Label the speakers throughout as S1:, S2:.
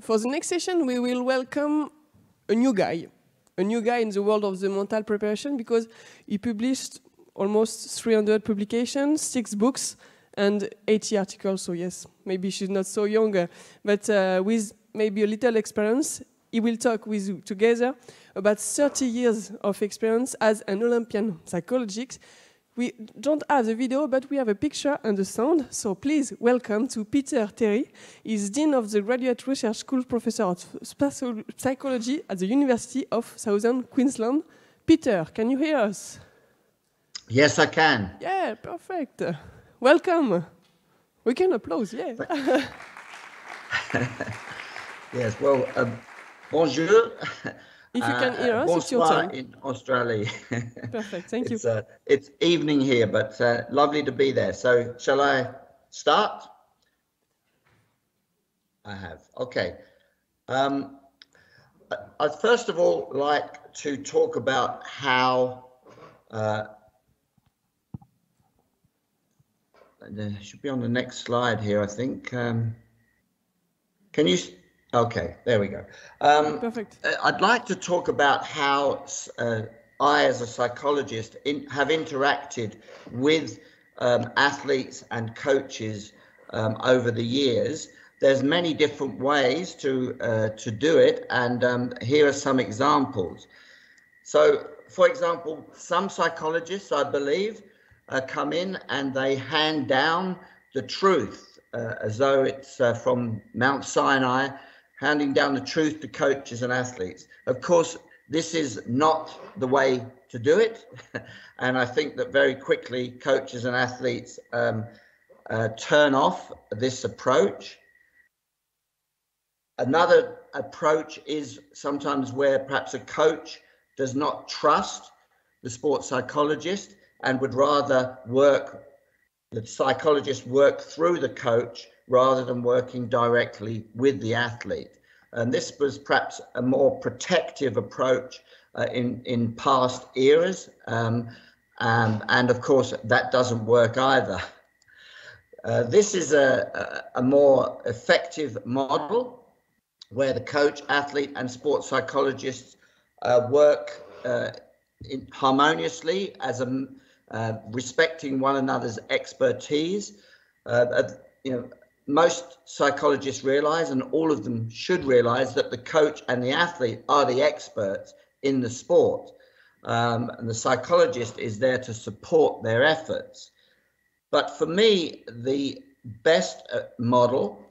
S1: for the next session, we will welcome a new guy, a new guy in the world of the mental preparation because he published almost 300 publications, six books, and 80 articles. So yes, maybe she's not so young, uh, but uh, with maybe a little experience, he will talk with you together about 30 years of experience as an Olympian psychologist. We don't have the video, but we have a picture and a sound. So please welcome to Peter Terry. He's Dean of the Graduate Research School Professor of Psychology at the University of Southern Queensland. Peter, can you hear us?
S2: Yes, I can.
S1: Yeah, perfect. Welcome. We can applaud, yeah.
S2: yes, well, um, bonjour.
S1: If you can hear us, it's your turn.
S2: in Australia.
S1: Perfect, thank
S2: it's,
S1: you.
S2: Uh, it's evening here, but uh, lovely to be there. So, shall I start? I have. Okay. Um, I'd first of all like to talk about how uh, should be on the next slide here, I think. Um, can you Okay, there we go.
S1: Um, Perfect.
S2: Uh, I'd like to talk about how uh, I, as a psychologist, in, have interacted with um, athletes and coaches um, over the years. There's many different ways to uh, to do it, and um, here are some examples. So, for example, some psychologists, I believe, uh, come in and they hand down the truth uh, as though it's uh, from Mount Sinai handing down the truth to coaches and athletes. Of course, this is not the way to do it. and I think that very quickly coaches and athletes um, uh, turn off this approach. Another approach is sometimes where perhaps a coach does not trust the sports psychologist and would rather work, the psychologist work through the coach rather than working directly with the athlete. And this was perhaps a more protective approach uh, in, in past eras. Um, um, and of course, that doesn't work either. Uh, this is a, a, more effective model where the coach, athlete, and sports psychologists uh, work uh, harmoniously as a uh, respecting one another's expertise. Uh, you know, most psychologists realize, and all of them should realize, that the coach and the athlete are the experts in the sport. Um, and the psychologist is there to support their efforts. But for me, the best uh, model,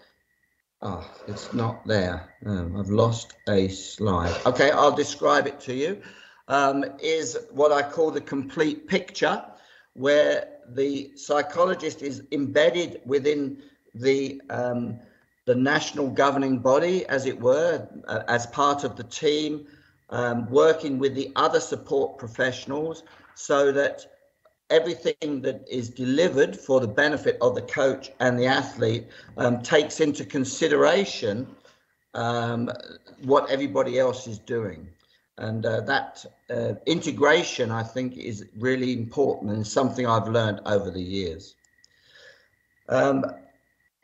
S2: oh, it's not there. Oh, I've lost a slide. Okay, I'll describe it to you. Um, is what I call the complete picture, where the psychologist is embedded within the um, the national governing body, as it were, uh, as part of the team, um, working with the other support professionals, so that everything that is delivered for the benefit of the coach and the athlete um, takes into consideration um, what everybody else is doing. And uh, that uh, integration, I think, is really important and something I've learned over the years. Um,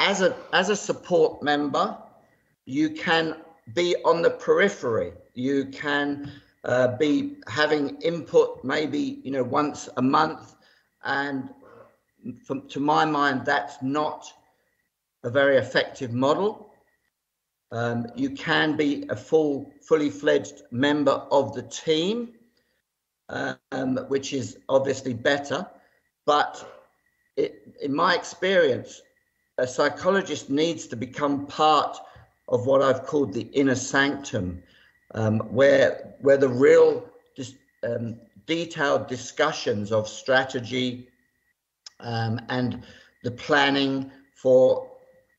S2: as a as a support member, you can be on the periphery. You can uh, be having input maybe you know once a month, and from, to my mind, that's not a very effective model. Um, you can be a full, fully fledged member of the team, um, which is obviously better. But it, in my experience, a psychologist needs to become part of what I've called the inner sanctum, um, where where the real dis, um, detailed discussions of strategy um, and the planning for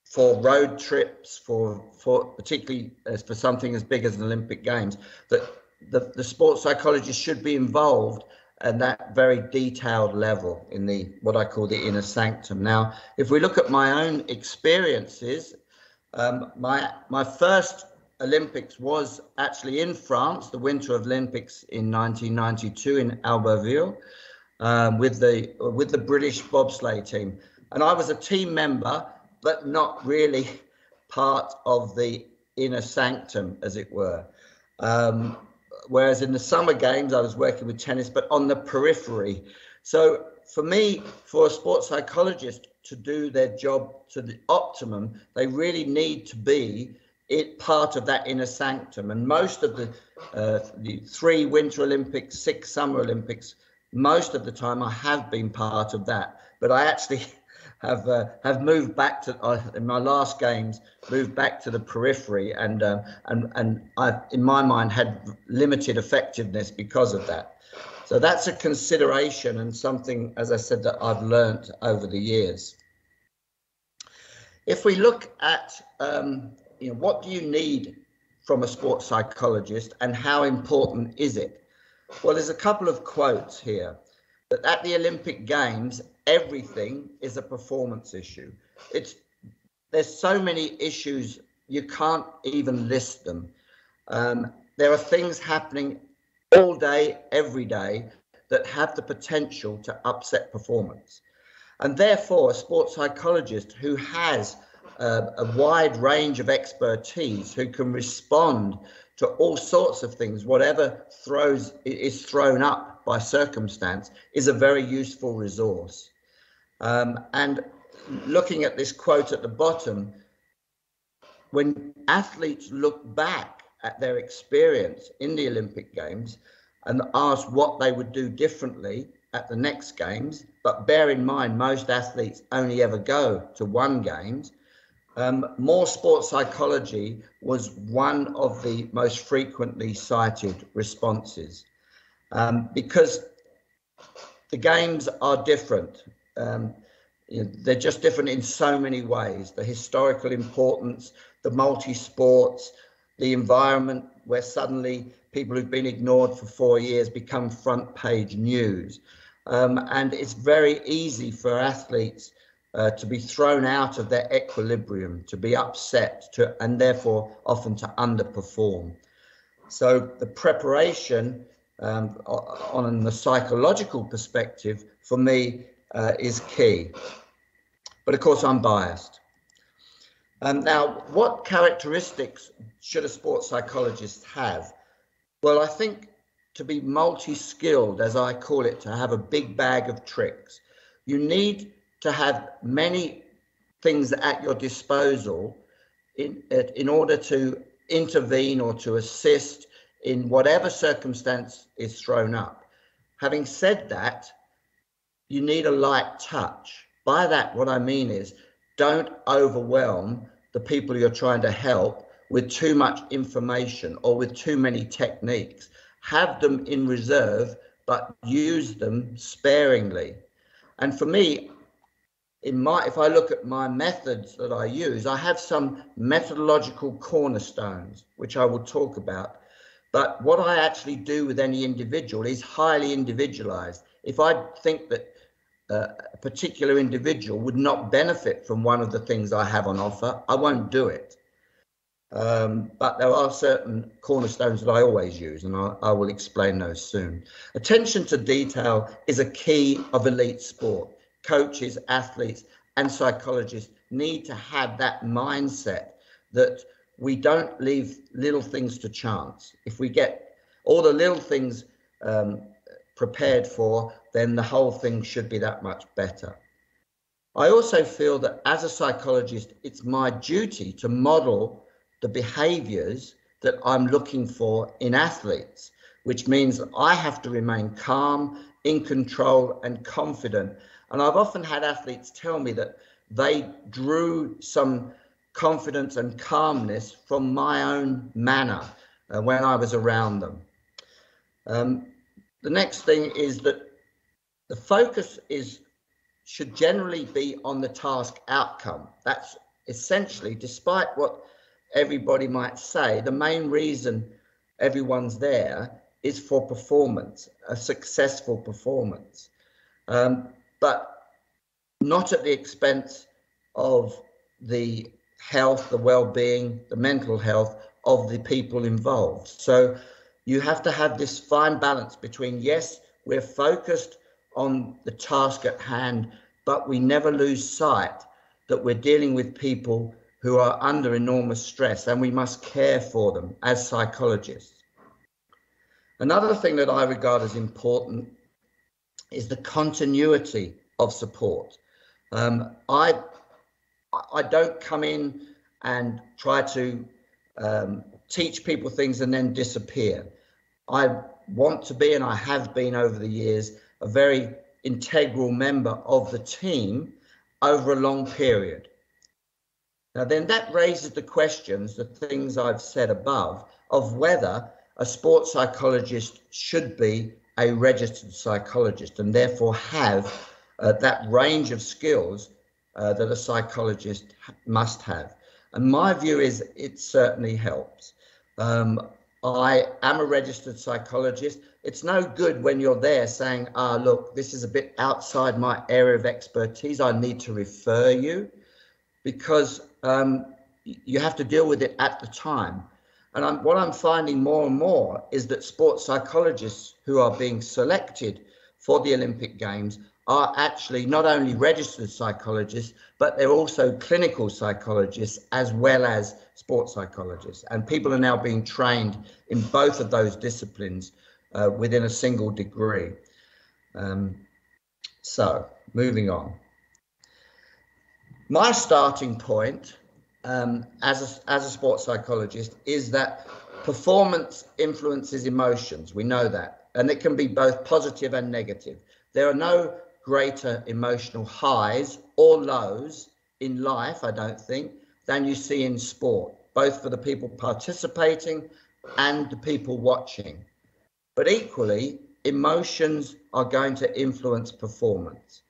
S2: for road trips, for for particularly as for something as big as the Olympic Games, that the, the sports psychologist should be involved and that very detailed level in the what I call the inner sanctum. Now, if we look at my own experiences, um, my my first Olympics was actually in France, the Winter Olympics in 1992 in Albertville, um, with the with the British bobsleigh team, and I was a team member, but not really part of the inner sanctum, as it were. Um, whereas in the summer games, I was working with tennis, but on the periphery. So for me, for a sports psychologist to do their job to the optimum, they really need to be it part of that inner sanctum. And most of the uh, the three Winter Olympics, six Summer Olympics, most of the time I have been part of that. But I actually have uh, have moved back to uh, in my last games, moved back to the periphery, and uh, and and I, in my mind, had limited effectiveness because of that. So that's a consideration and something, as I said, that I've learned over the years. If we look at um, you know, what do you need from a sports psychologist and how important is it? Well, there's a couple of quotes here that at the Olympic Games, everything is a performance issue. It's there's so many issues you can't even list them. Um, there are things happening all day, every day that have the potential to upset performance. And therefore, a sports psychologist who has uh, a wide range of expertise who can respond to all sorts of things, whatever throws is thrown up by circumstance, is a very useful resource. Um, and looking at this quote at the bottom, when athletes look back at their experience in the Olympic Games and ask what they would do differently at the next Games, but bear in mind most athletes only ever go to one Games um, more sports psychology was one of the most frequently cited responses um, because the games are different. Um, you know, they're just different in so many ways the historical importance, the multi sports, the environment where suddenly people who've been ignored for four years become front page news. Um, and it's very easy for athletes uh, to be thrown out of their equilibrium, to be upset, to, and therefore often to underperform. So the preparation um, on the psychological perspective for me uh, is key. But of course, I'm biased. Um, now, what characteristics should a sports psychologist have? Well, I think to be multi skilled, as I call it, to have a big bag of tricks, you need to have many things at your disposal in, in order to intervene or to assist in whatever circumstance is thrown up. Having said that, you need a light touch. By that, what I mean is don't overwhelm the people you're trying to help with too much information or with too many techniques. Have them in reserve, but use them sparingly. And for me, in my if I look at my methods that I use, I have some methodological cornerstones which I will talk about. But what I actually do with any individual is highly individualized. If I think that uh, a particular individual would not benefit from one of the things I have on offer, I won't do it. Um, but there are certain cornerstones that I always use, and I, I will explain those soon. Attention to detail is a key of elite sport coaches, athletes, and psychologists need to have that mindset that we don't leave little things to chance. If we get all the little things um, prepared for, then the whole thing should be that much better. I also feel that as a psychologist, it's my duty to model the behaviors that I'm looking for in athletes, which means I have to remain calm, in control, and confident and I've often had athletes tell me that they drew some confidence and calmness from my own manner uh, when I was around them. Um, the next thing is that the focus is should generally be on the task outcome. That's essentially, despite what everybody might say, the main reason everyone's there is for performance, a successful performance. Um, but not at the expense of the health, the well-being, the mental health of the people involved. So you have to have this fine balance between yes, we're focused on the task at hand, but we never lose sight that we're dealing with people who are under enormous stress, and we must care for them as psychologists. Another thing that I regard as important is the continuity of support. Um, I I don't come in and try to um, teach people things and then disappear. I want to be, and I have been over the years, a very integral member of the team over a long period. Now, then that raises the questions, the things I've said above, of whether a sports psychologist should be a registered psychologist and therefore have uh, that range of skills uh, that a psychologist must have. And my view is it certainly helps. Um, I am a registered psychologist. It's no good when you're there saying, ah, look, this is a bit outside my area of expertise. I need to refer you because um, you have to deal with it at the time. And I'm, what I'm finding more and more is that sports psychologists who are being selected for the Olympic Games are actually not only registered psychologists, but they're also clinical psychologists as well as sports psychologists. And people are now being trained in both of those disciplines uh, within a single degree. Um, so, moving on. My starting point um, as, a, as a sports psychologist is that performance influences emotions. We know that. And it can be both positive and negative. There are no greater emotional highs or lows in life, I don't think, than you see in sport, both for the people participating and the people watching. But equally, emotions are going to influence performance.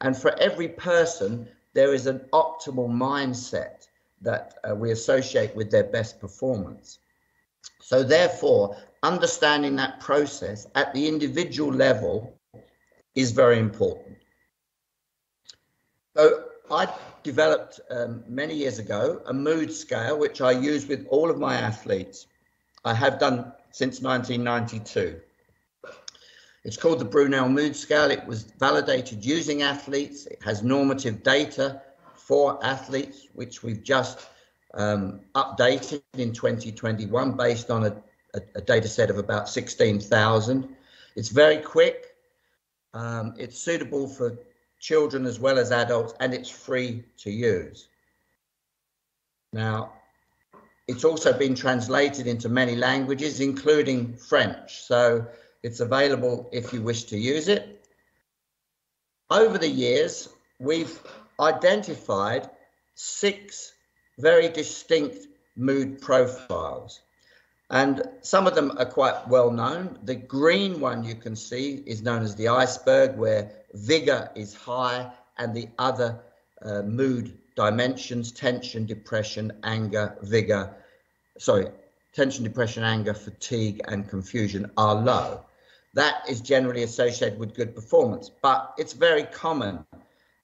S2: And for every person, there is an optimal mindset that uh, we associate with their best performance. So, therefore, understanding that process at the individual level is very important. So, I developed um, many years ago a mood scale which I use with all of my athletes. I have done since 1992. It's called the Brunel Mood Scale. It was validated using athletes. It has normative data for athletes, which we've just um, updated in 2021 based on a, a, a data set of about 16,000. It's very quick. Um, it's suitable for children as well as adults, and it's free to use. Now, it's also been translated into many languages, including French. So it's available if you wish to use it. Over the years, we've identified six very distinct mood profiles. And some of them are quite well known. The green one you can see is known as the iceberg, where vigor is high, and the other uh, mood dimensions tension, depression, anger, vigor sorry, tension, depression, anger, fatigue, and confusion are low that is generally associated with good performance, but it's very common.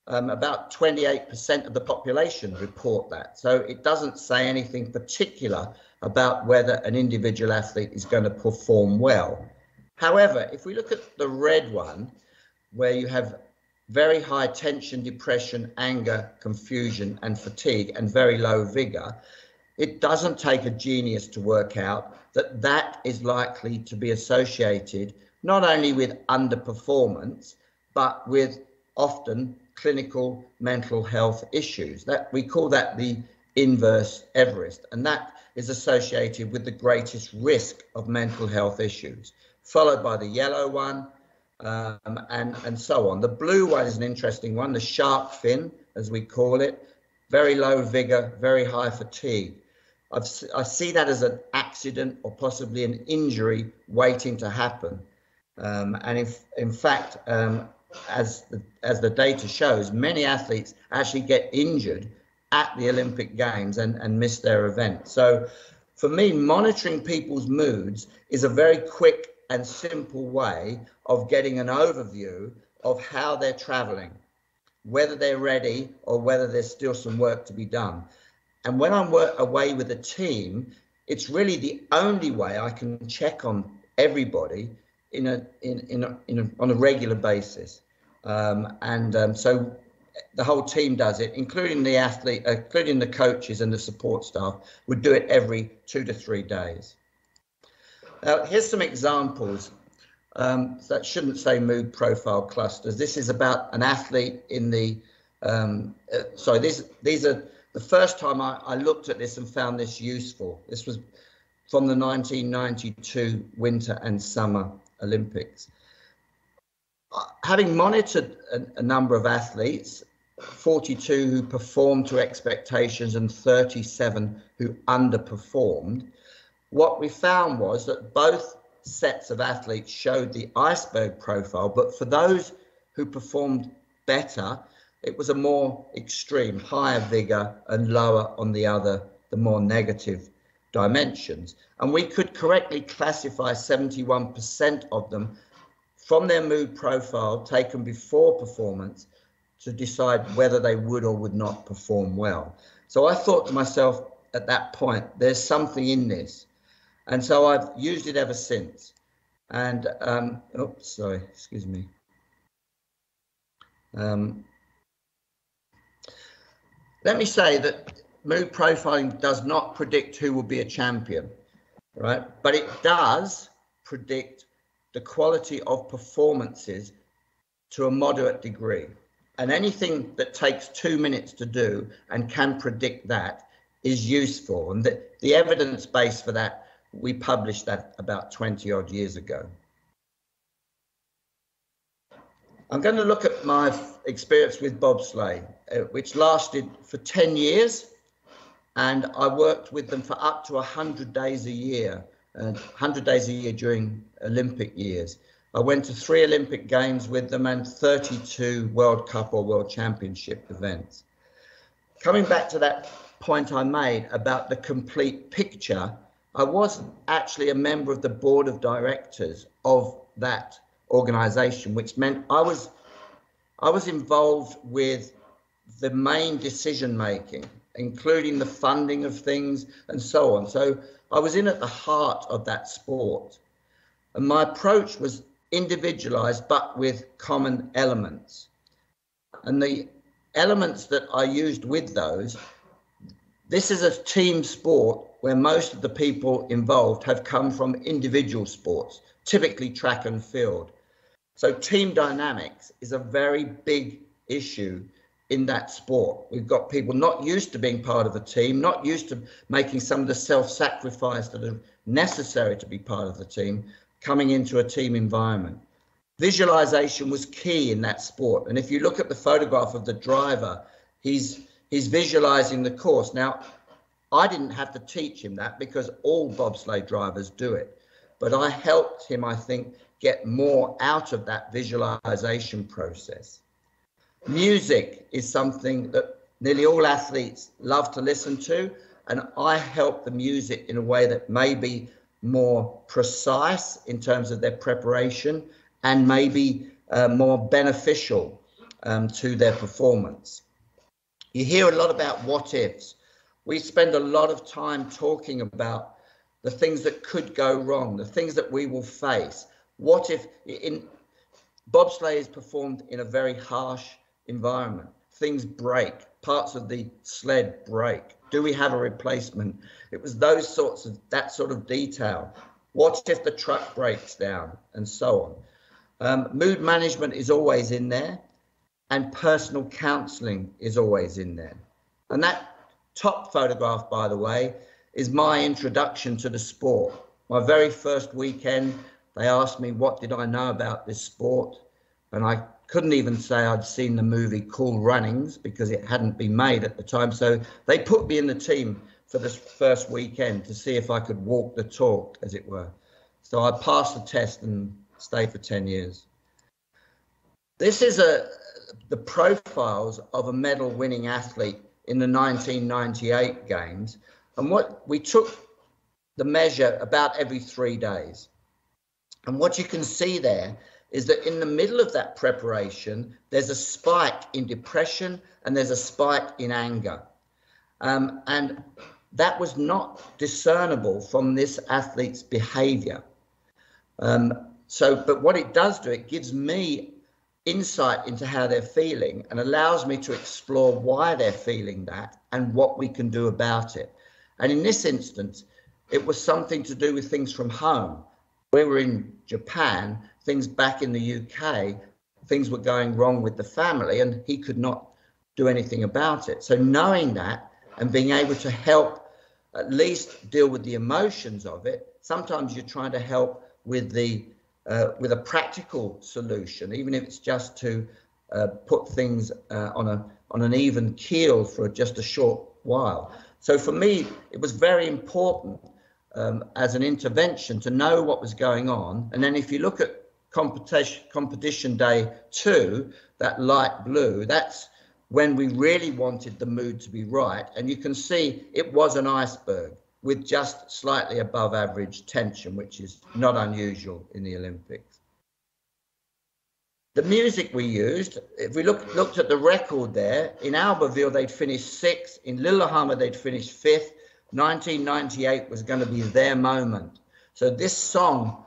S2: Um, about 28% of the population report that. So it doesn't say anything particular about whether an individual athlete is going to perform well. However, if we look at the red one, where you have very high tension, depression, anger, confusion, and fatigue, and very low vigor, it doesn't take a genius to work out that that is likely to be associated not only with underperformance, but with often clinical mental health issues. That we call that the inverse Everest, and that is associated with the greatest risk of mental health issues, followed by the yellow one, um, and and so on. The blue one is an interesting one, the shark fin, as we call it, very low vigor, very high fatigue. I've, I see that as an accident or possibly an injury waiting to happen. Um, and if, in fact, um, as the, as the data shows, many athletes actually get injured at the Olympic Games and, and miss their event. So, for me, monitoring people's moods is a very quick and simple way of getting an overview of how they're traveling, whether they're ready or whether there's still some work to be done. And when I'm away with a team, it's really the only way I can check on everybody in a in in, a, in a, on a regular basis. Um, and um, so the whole team does it, including the athlete, uh, including the coaches and the support staff, would do it every two to three days. Now, here's some examples um, that shouldn't say mood profile clusters. This is about an athlete in the, um, uh, sorry, these, these are the first time I, I looked at this and found this useful. This was from the 1992 Winter and Summer Olympics. Having monitored a, a number of athletes, 42 who performed to expectations and 37 who underperformed, what we found was that both sets of athletes showed the iceberg profile, but for those who performed better, it was a more extreme, higher vigor and lower on the other, the more negative dimensions. And we could correctly classify 71% of them from their mood profile taken before performance to decide whether they would or would not perform well. So I thought to myself at that point, there's something in this. And so I've used it ever since. And, um, oops, sorry, excuse me. Um, let me say that mood profiling does not predict who will be a champion, right? But it does predict the quality of performances to a moderate degree. And anything that takes two minutes to do and can predict that is useful. And the, the evidence base for that, we published that about 20 odd years ago. I'm going to look at my experience with bobsleigh, uh, which lasted for 10 years. And I worked with them for up to 100 days a year, uh, 100 days a year during Olympic years. I went to three Olympic Games with them and 32 World Cup or World Championship events. Coming back to that point I made about the complete picture, I was actually a member of the board of directors of that organization, which meant I was I was involved with the main decision making, including the funding of things and so on. So I was in at the heart of that sport. And my approach was individualized but with common elements. And the elements that I used with those, this is a team sport where most of the people involved have come from individual sports, typically track and field. So team dynamics is a very big issue in that sport. We've got people not used to being part of a team, not used to making some of the self-sacrifice that are necessary to be part of the team, coming into a team environment. Visualization was key in that sport. And if you look at the photograph of the driver, he's he's visualizing the course. Now, I didn't have to teach him that because all bobsleigh drivers do it. But I helped him, I think, get more out of that visualization process. Music is something that nearly all athletes love to listen to, and I help the music in a way that may be more precise in terms of their preparation and maybe uh, more beneficial um, to their performance. You hear a lot about what ifs. We spend a lot of time talking about the things that could go wrong, the things that we will face, what if in bobsleigh is performed in a very harsh environment? Things break, parts of the sled break. Do we have a replacement? It was those sorts of that sort of detail. What if the truck breaks down and so on? Um, mood management is always in there, and personal counselling is always in there. And that top photograph, by the way, is my introduction to the sport. My very first weekend, they asked me what did I know about this sport, and I couldn't even say I'd seen the movie Cool Runnings because it hadn't been made at the time. So they put me in the team for this first weekend to see if I could walk the talk, as it were. So I passed the test and stayed for 10 years. This is a the profiles of a medal winning athlete in the 1998 games. And what we took the measure about every three days. And what you can see there is that in the middle of that preparation, there's a spike in depression and there's a spike in anger. Um, and that was not discernible from this athlete's behavior. Um, so, but what it does do, it gives me insight into how they're feeling and allows me to explore why they're feeling that and what we can do about it. And in this instance, it was something to do with things from home. We were in Japan, things back in the UK, things were going wrong with the family, and he could not do anything about it. So, knowing that and being able to help at least deal with the emotions of it, sometimes you're trying to help with the uh, with a practical solution, even if it's just to uh, put things uh, on a on an even keel for just a short while. So for me, it was very important um, as an intervention to know what was going on. And then if you look at competition competition day two, that light blue, that's when we really wanted the mood to be right. And you can see it was an iceberg with just slightly above average tension, which is not unusual in the Olympics. The music we used, if we look, looked at the record there, in Albertville they'd finished sixth, in Lillehammer they'd finished fifth. 1998 was going to be their moment. So this song,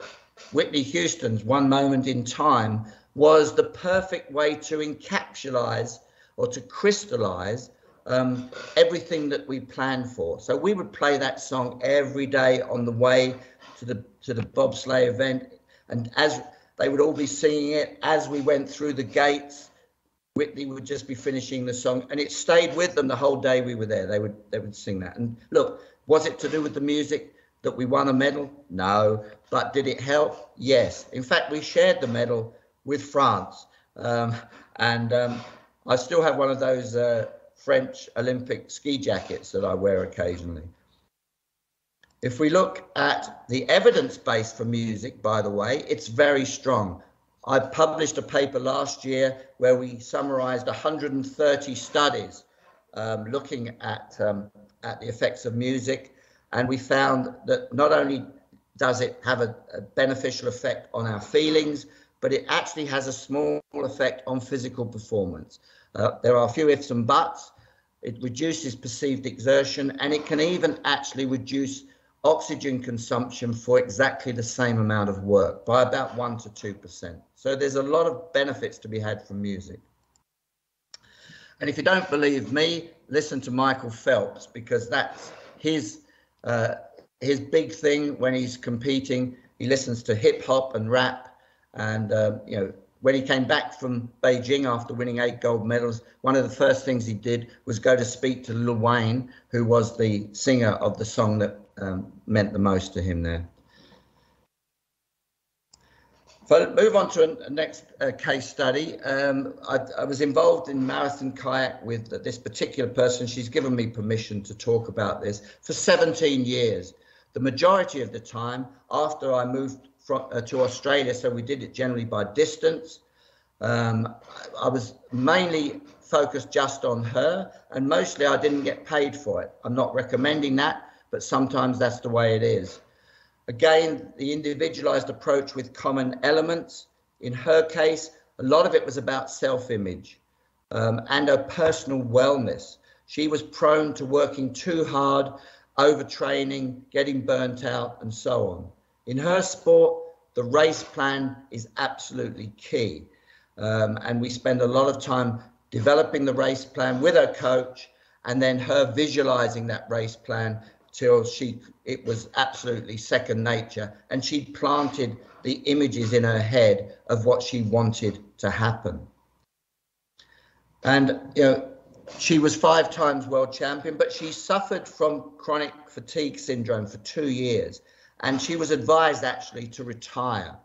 S2: Whitney Houston's One Moment in Time, was the perfect way to encapsulate or to crystallize um, everything that we planned for. So we would play that song every day on the way to the to the bobsleigh event, and as they would all be singing it as we went through the gates. Whitney would just be finishing the song, and it stayed with them the whole day we were there. They would they would sing that. And look, was it to do with the music that we won a medal? No, but did it help? Yes. In fact, we shared the medal with France, um, and um, I still have one of those uh, French Olympic ski jackets that I wear occasionally. If we look at the evidence base for music, by the way, it's very strong. I published a paper last year where we summarized 130 studies um, looking at, um, at the effects of music. And we found that not only does it have a, a beneficial effect on our feelings, but it actually has a small effect on physical performance. Uh, there are a few ifs and buts. It reduces perceived exertion and it can even actually reduce oxygen consumption for exactly the same amount of work by about 1 to 2%. So there's a lot of benefits to be had from music. And if you don't believe me, listen to Michael Phelps because that's his uh, his big thing when he's competing. He listens to hip hop and rap, and um, you know when he came back from Beijing after winning eight gold medals, one of the first things he did was go to speak to Lil Wayne, who was the singer of the song that um, meant the most to him there. So move on to a, a next uh, case study. Um, I, I, was involved in marathon kayak with this particular person. She's given me permission to talk about this for 17 years. The majority of the time after I moved from, uh, to Australia, so we did it generally by distance. Um, I was mainly focused just on her, and mostly I didn't get paid for it. I'm not recommending that, but sometimes that's the way it is. Again, the individualized approach with common elements. In her case, a lot of it was about self image um, and her personal wellness. She was prone to working too hard, overtraining, getting burnt out, and so on. In her sport, the race plan is absolutely key. Um, and we spend a lot of time developing the race plan with her coach and then her visualizing that race plan till she it was absolutely second nature and she planted the images in her head of what she wanted to happen and you know she was five times world champion but she suffered from chronic fatigue syndrome for two years and she was advised actually to retire.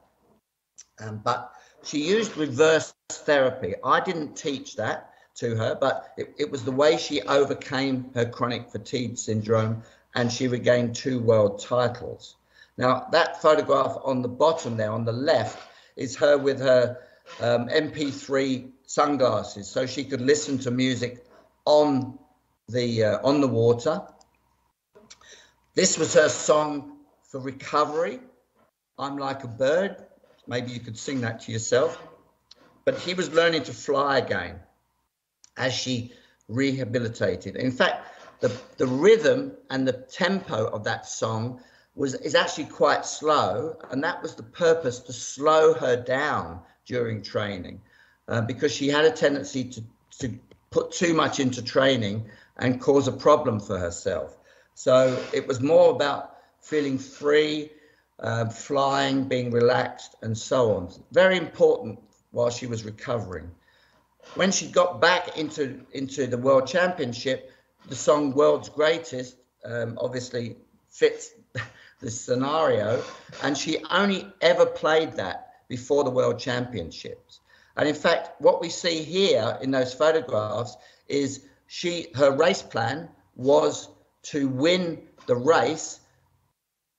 S2: Um, but she used reverse therapy. I didn't teach that to her, but it, it was the way she overcame her chronic fatigue syndrome and she regained two world titles. Now, that photograph on the bottom there, on the left, is her with her um, MP3 sunglasses, so she could listen to music on the uh, on the water. This was her song for recovery. I'm like a bird. Maybe you could sing that to yourself. But he was learning to fly again as she rehabilitated. In fact, the, the rhythm and the tempo of that song was is actually quite slow, and that was the purpose to slow her down during training. uh, because she had a tendency to, to put too much into training and cause a problem for herself. So it was more about feeling free, uh, flying, being relaxed, and so on. Very important while she was recovering. When she got back into into the World Championship, the song "World's Greatest" um, obviously fits the scenario, and she only ever played that before the World Championships. And in fact, what we see here in those photographs is she her race plan was to win the race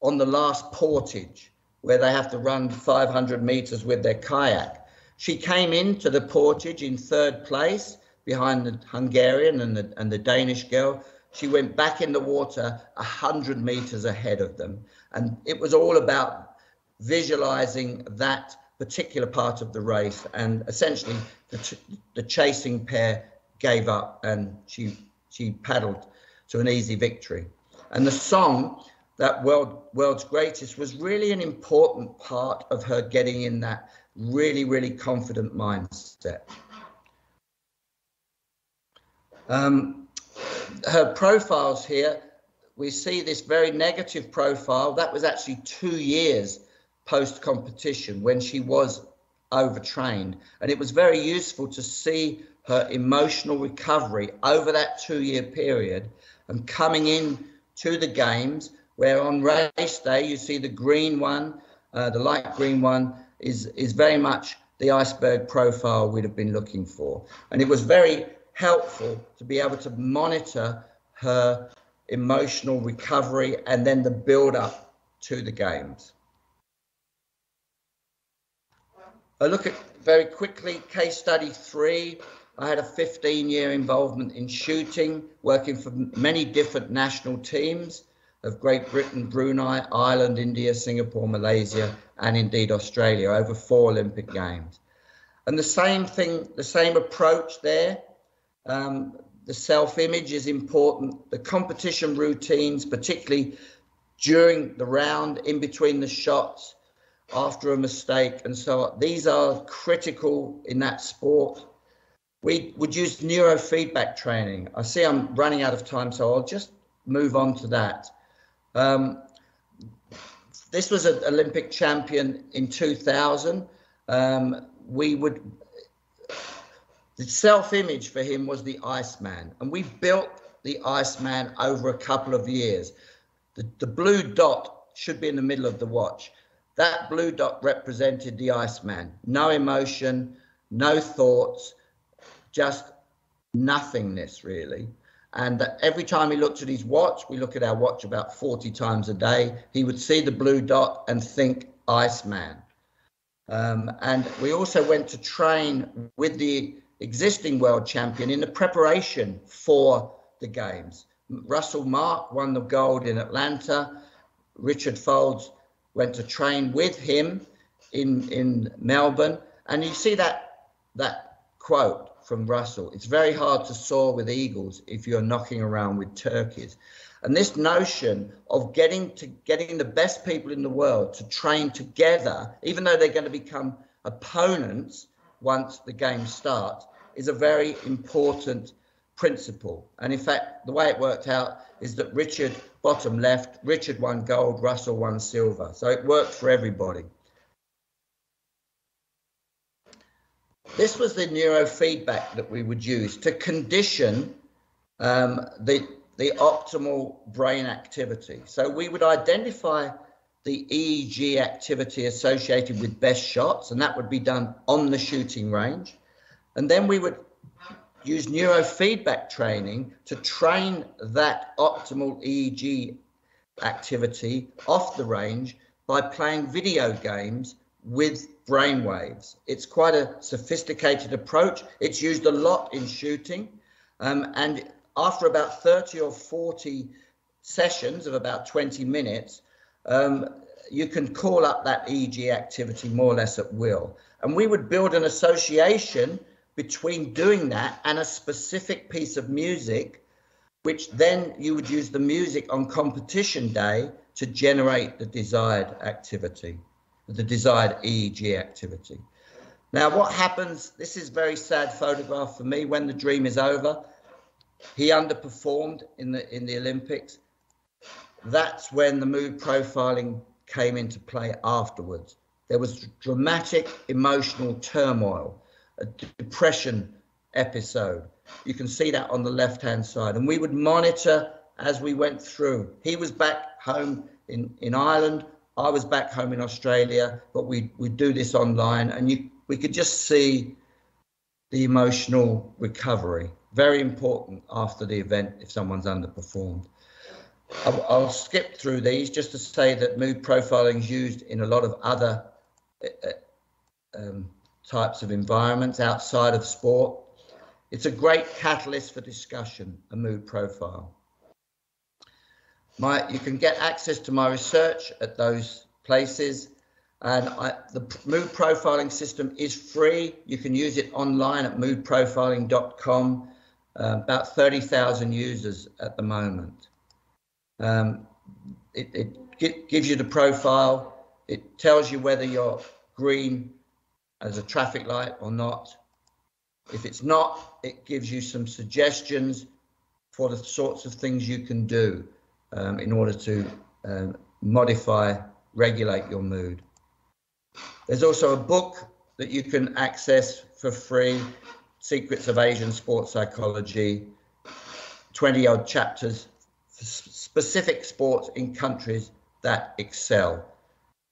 S2: on the last portage where they have to run 500 meters with their kayak. She came into the portage in third place behind the Hungarian and the, and the Danish girl. She went back in the water 100 meters ahead of them. And it was all about visualizing that particular part of the race. And essentially, the, the chasing pair gave up and she, she paddled to an easy victory. And the song, that world, world's greatest, was really an important part of her getting in that really, really confident mindset. Um, her profiles here, we see this very negative profile. That was actually two years post competition when she was overtrained. And it was very useful to see her emotional recovery over that two year period and coming in to the games where on race day you see the green one, uh, the light green one is, is very much the iceberg profile we'd have been looking for. And it was very helpful to be able to monitor her emotional recovery and then the build up to the games. I look at very quickly case study three. I had a 15 year involvement in shooting, working for many different national teams of Great Britain, Brunei, Ireland, India, Singapore, Malaysia, and indeed Australia over four Olympic Games. And the same thing, the same approach there. Um, the self image is important. The competition routines, particularly during the round, in between the shots, after a mistake and so on. These are critical in that sport. We would use neurofeedback training. I see I'm running out of time, so I'll just move on to that. Um, this was an Olympic champion in 2000. Um, we would, the self image for him was the Iceman, and we built the Iceman over a couple of years. The, the blue dot should be in the middle of the watch. That blue dot represented the Iceman. No emotion, no thoughts, just nothingness, really. And every time he looked at his watch, we look at our watch about 40 times a day, he would see the blue dot and think Iceman. Um, and we also went to train with the existing world champion in the preparation for the games. Russell Mark won the gold in Atlanta. Richard Faulds went to train with him in in Melbourne, and you see that that quote from Russell. It's very hard to soar with eagles if you're knocking around with turkeys. And this notion of getting to getting the best people in the world to train together, even though they're going to become opponents once the game starts, is a very important principle. And in fact, the way it worked out is that Richard bottom left, Richard won gold, Russell won silver. So it worked for everybody. This was the neurofeedback that we would use to condition um, the, the optimal brain activity. So we would identify the EEG activity associated with best shots, and that would be done on the shooting range. And then we would use neurofeedback training to train that optimal EEG activity off the range by playing video games with brainwaves. It's quite a sophisticated approach. It's used a lot in shooting. Um, and after about 30 or 40 sessions of about 20 minutes, um, you can call up that EEG activity more or less at will. And we would build an association between doing that and a specific piece of music, which then you would use the music on competition day to generate the desired activity, the desired EEG activity. Now, what happens? This is very sad photograph for me. When the dream is over, he underperformed in the in the Olympics. That's when the mood profiling came into play afterwards. There was dramatic emotional turmoil, a depression episode. You can see that on the left hand side. And we would monitor as we went through. He was back home in, in Ireland. I was back home in Australia, but we we do this online, and you we could just see the emotional recovery. Very important after the event if someone's underperformed. I'll, I'll skip through these just to say that mood profiling is used in a lot of other uh, um, types of environments outside of sport. It's a great catalyst for discussion, a mood profile. My, you can get access to my research at those places. And I, the mood profiling system is free. You can use it online at moodprofiling.com. Uh, about 30,000 users at the moment. Um, it, it gives you the profile. It tells you whether you're green as a traffic light or not. If it's not, it gives you some suggestions for the sorts of things you can do um, in order to um, modify, regulate your mood. There's also a book that you can access for free Secrets of Asian Sports Psychology, 20 odd chapters for specific sports in countries that excel.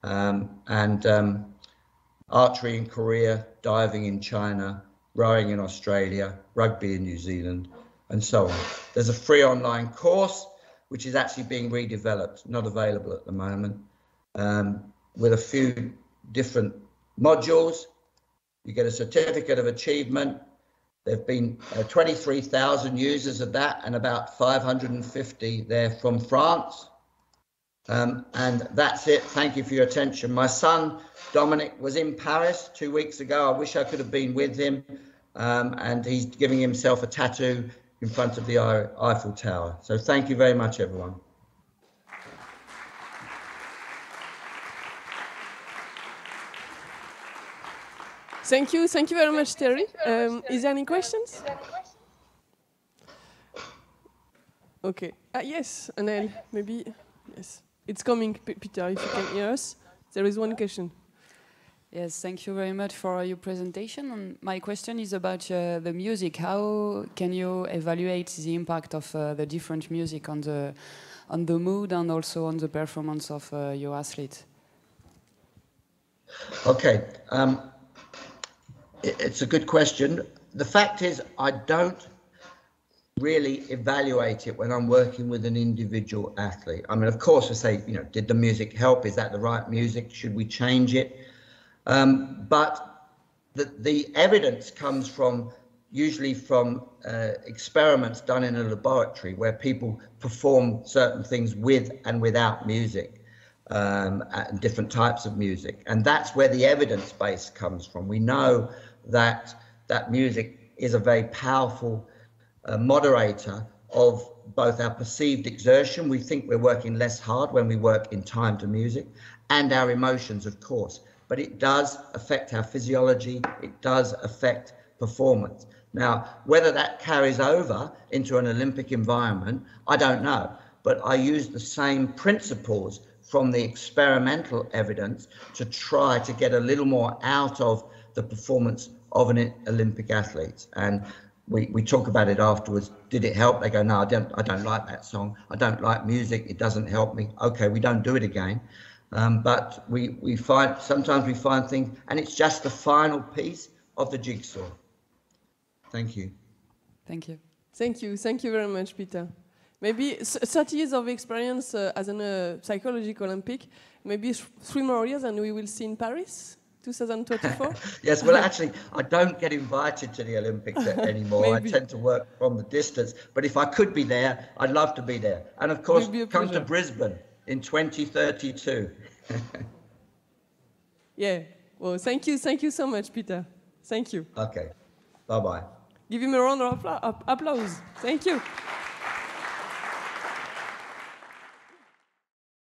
S2: Um, and um, archery in Korea, diving in China, rowing in Australia, rugby in New Zealand, and so on. There's a free online course which is actually being redeveloped, not available at the moment, um, with a few different modules. You get a certificate of achievement. There have been uh, 23,000 users of that, and about 550 there from France. Um, and that's it. Thank you for your attention. My son, Dominic, was in Paris two weeks ago. I wish I could have been with him. Um, and he's giving himself a tattoo in front of the Eiffel Tower. So thank you very much, everyone.
S1: Thank you. Thank you very much, Terry. Um, is there any questions? Okay. Uh, yes, Anel, maybe. Yes. It's coming, Peter, if you can hear us. There is one question.
S3: Yes, thank you very much for your presentation. And my question is about uh, the music. How can you evaluate the impact of uh, the different music on the on the mood and also on the performance of uh, your athlete?
S2: Okay, um, it, it's a good question. The fact is, I don't really evaluate it when I'm working with an individual athlete. I mean, of course, I say, you know, did the music help? Is that the right music? Should we change it? Um, but the, the evidence comes from usually from uh, experiments done in a laboratory where people perform certain things with and without music um, and different types of music. And that's where the evidence base comes from. We know that that music is a very powerful a moderator of both our perceived exertion. We think we're working less hard when we work in time to music and our emotions, of course. But it does affect our physiology. It does affect performance. Now, whether that carries over into an Olympic environment, I don't know. But I use the same principles from the experimental evidence to try to get a little more out of the performance of an Olympic athlete. And we, we talk about it afterwards. Did it help? They go, no, I don't, I don't like that song. I don't like music. It doesn't help me. Okay, we don't do it again. Um, but we, we find, sometimes we find things, and it's just the final piece of the jigsaw. Thank you.
S3: Thank you.
S1: Thank you. Thank you very much, Peter. Maybe 30 years of experience uh, as a uh, psychological Olympic, maybe three more years and we will see in Paris 2024?
S2: yes, well, actually, I don't get invited to the Olympics anymore. I tend to work from the distance. But if I could be there, I'd love to be there. And of course, come to Brisbane in 2032.
S1: yeah. Well, thank you. Thank you so much, Peter. Thank you.
S2: Okay. Bye bye.
S1: Give him a round of applause. Thank you.